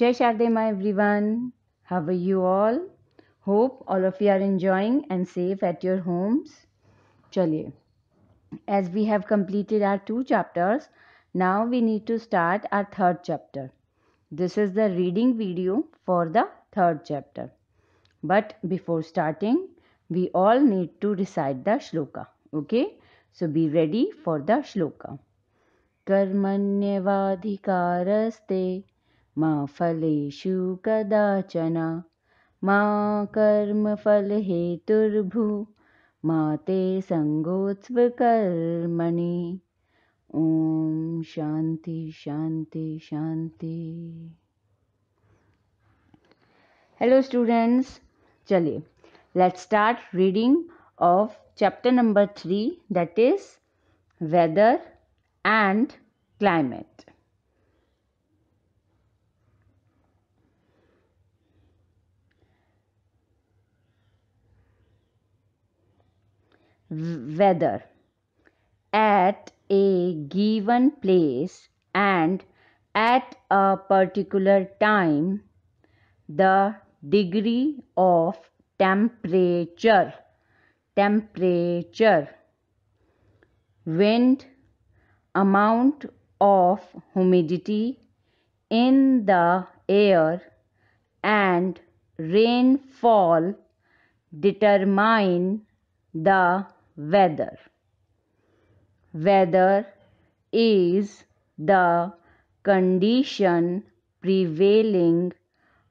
जय शारदे my everyone how are you all hope all of you are enjoying and safe at your homes चलिए as we have completed our two chapters now we need to start our third chapter this is the reading video for the third chapter but before starting we all need to recite the shloka okay so be ready for the shloka कर्मण्यवाधिकारस्ते माँ फलेशु कदाचना फलेषु कर्म फल कर्मफलहेतुर्भु मा ते संगोस्व कर्मणि ओम शांति शांति शांति हेलो स्टूडेंट्स चलिए let's start reading of chapter number three that is weather and climate weather at a given place and at a particular time the degree of temperature temperature wind amount of humidity in the air and rainfall determine the weather. Weather is the condition prevailing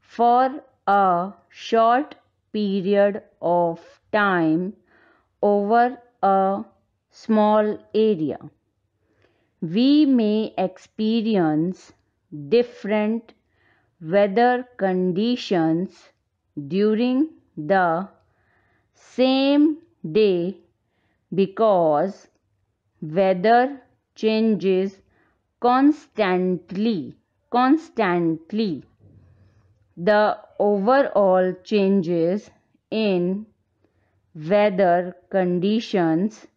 for a short period of time over a small area. We may experience different weather conditions during the same day because weather changes constantly constantly. The overall changes in weather conditions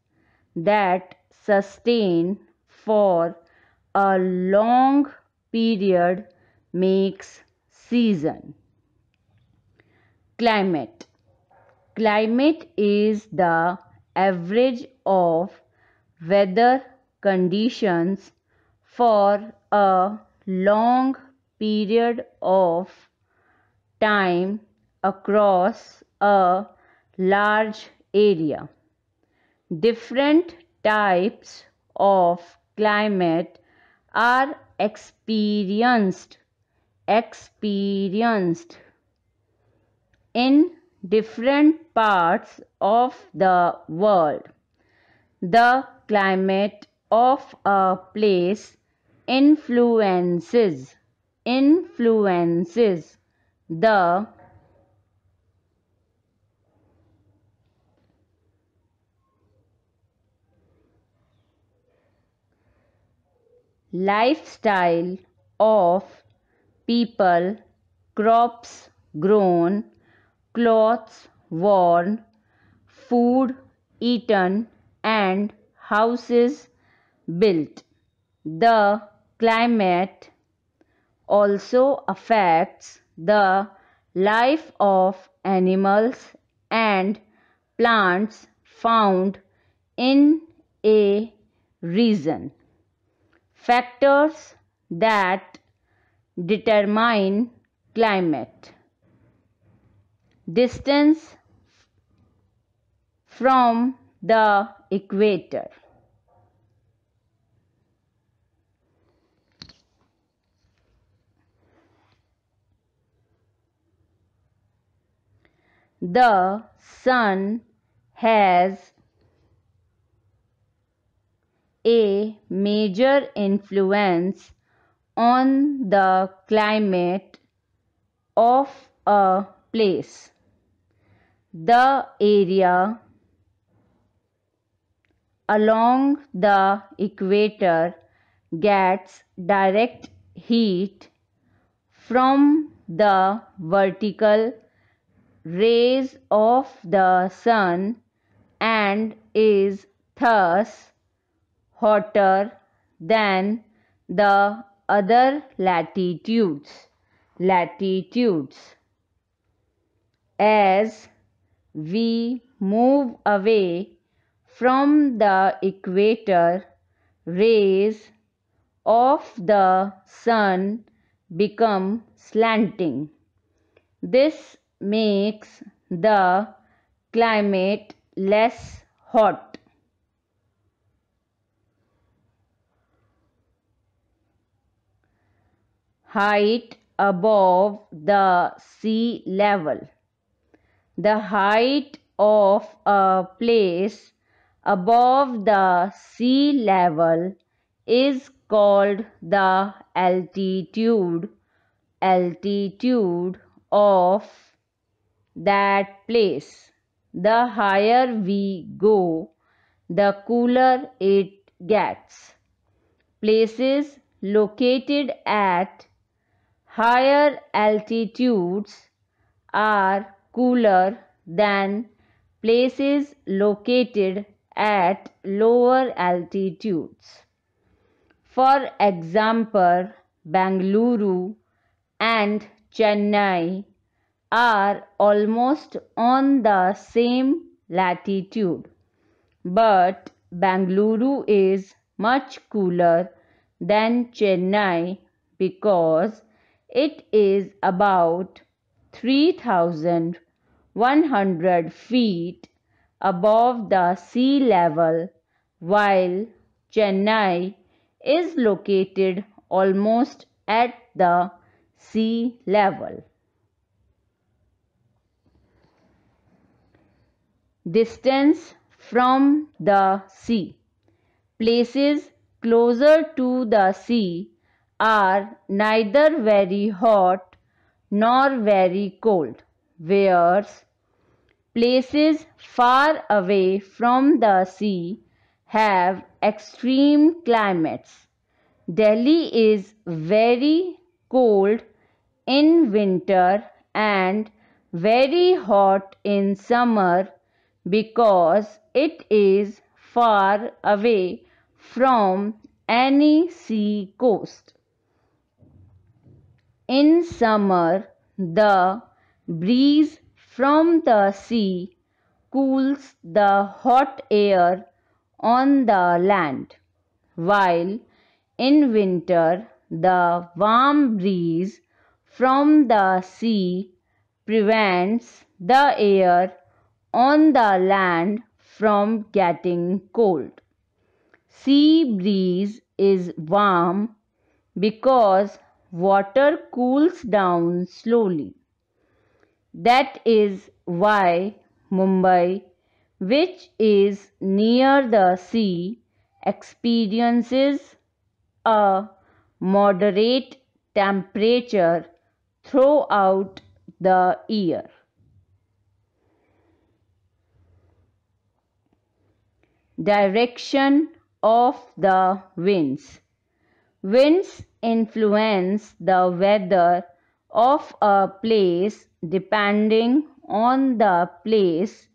that sustain for a long period makes season. Climate. Climate is the average of weather conditions for a long period of time across a large area. Different types of climate are experienced experienced in different parts of the world. The climate of a place influences influences the lifestyle of people crops grown clothes worn, food eaten, and houses built. The climate also affects the life of animals and plants found in a region. Factors that determine climate distance from the equator. The sun has a major influence on the climate of a place the area along the equator gets direct heat from the vertical rays of the sun and is thus hotter than the other latitudes latitudes. As we move away from the equator, rays of the sun become slanting. This makes the climate less hot. Height above the sea level. The height of a place above the sea level is called the altitude altitude of that place. The higher we go the cooler it gets. Places located at higher altitudes are cooler than places located at lower altitudes. For example, Bangalore and Chennai are almost on the same latitude, but Bangalore is much cooler than Chennai because it is about 3100 feet above the sea level, while Chennai is located almost at the sea level. Distance from the sea. Places closer to the sea are neither very hot nor very cold, whereas places far away from the sea have extreme climates. Delhi is very cold in winter and very hot in summer because it is far away from any sea coast. In summer, the breeze from the sea cools the hot air on the land, while in winter the warm breeze from the sea prevents the air on the land from getting cold. Sea breeze is warm because water cools down slowly. That is why Mumbai, which is near the sea, experiences a moderate temperature throughout the year. Direction of the winds. Winds influence the weather of a place depending on the place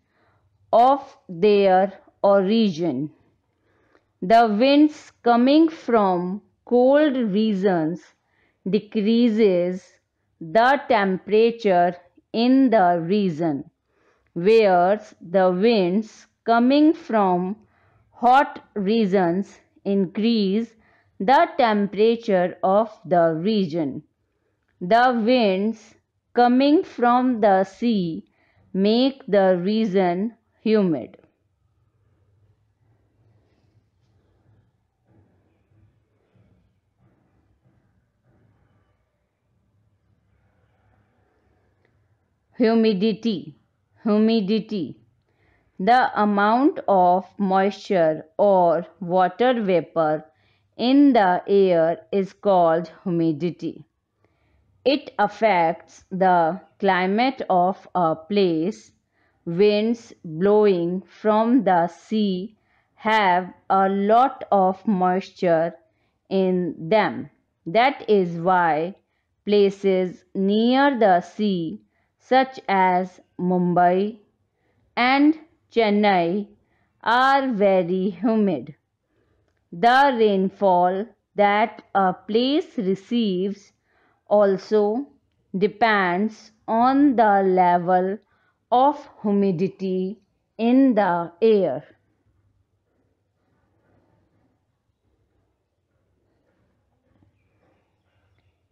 of their origin. The winds coming from cold regions decreases the temperature in the region, whereas the winds coming from hot regions increase the temperature of the region. The winds coming from the sea make the region humid. Humidity. Humidity the amount of moisture or water vapor in the air is called humidity. It affects the climate of a place. Winds blowing from the sea have a lot of moisture in them. That is why places near the sea, such as Mumbai and Chennai are very humid. The rainfall that a place receives also depends on the level of humidity in the air.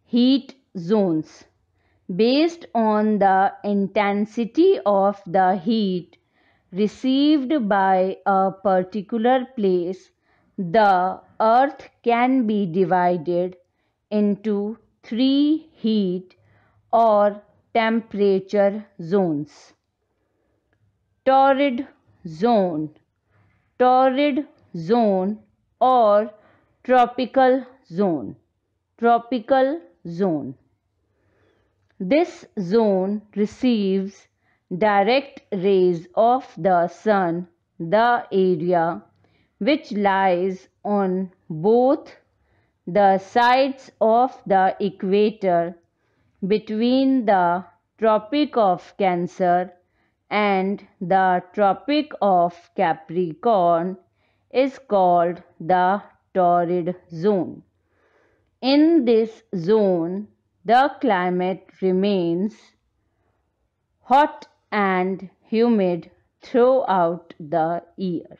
Heat zones. Based on the intensity of the heat received by a particular place, the earth can be divided into three heat or temperature zones. Torrid zone, torrid zone or tropical zone, tropical zone. This zone receives direct rays of the sun, the area which lies on both the sides of the equator between the Tropic of Cancer and the Tropic of Capricorn is called the torrid zone. In this zone, the climate remains hot and humid throughout the year.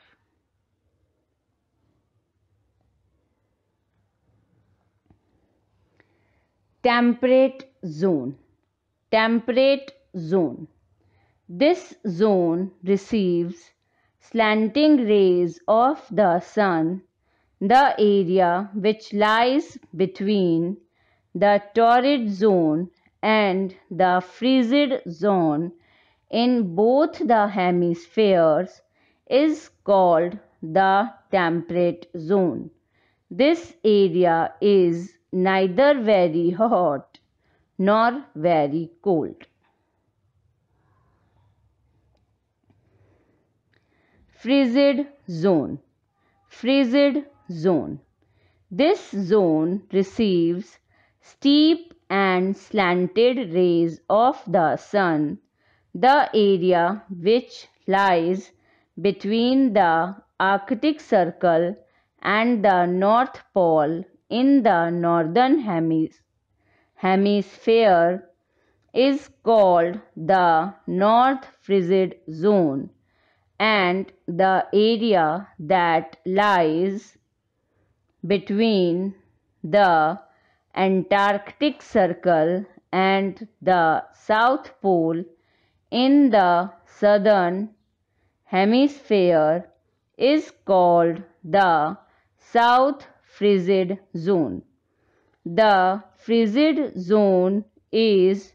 Temperate zone. Temperate zone. This zone receives slanting rays of the sun, the area which lies between the torrid zone and the frigid zone in both the hemispheres is called the temperate zone. This area is neither very hot nor very cold. Frigid zone. Frigid zone. This zone receives steep and slanted rays of the sun, the area which lies between the Arctic Circle and the North Pole in the northern hemis hemisphere is called the North Frigid Zone and the area that lies between the Antarctic Circle and the South Pole in the southern hemisphere is called the South Frigid Zone. The frigid zone is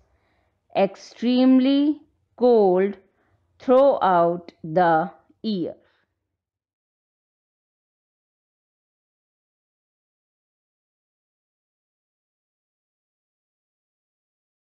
extremely cold throughout the year.